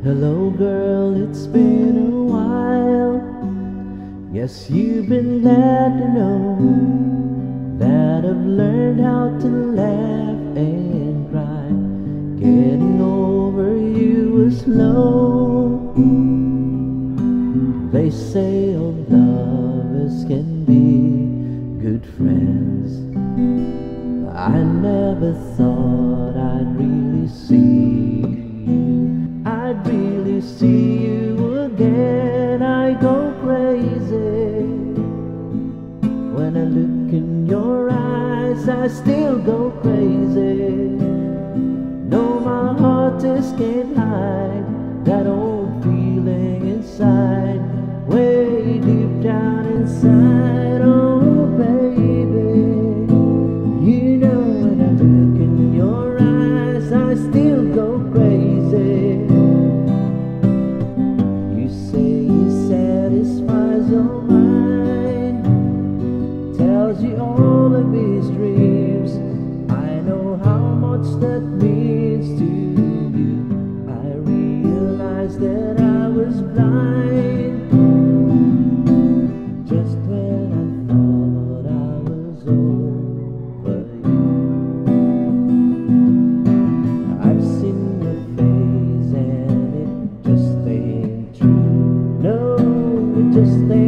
Hello, girl, it's been a while. Yes, you've been glad to know that I've learned how to laugh and cry. Getting over you was slow. They say all lovers can be good friends. I never thought I'd see you again. I go crazy when I look in your eyes. I still go crazy. No, my heart just can't hide that old feeling inside, way deep down inside. Oh, baby. You know when I look in your eyes, I still was blind. Just when I thought I was over you. I've seen your face and it just ain't true. No, it just ain't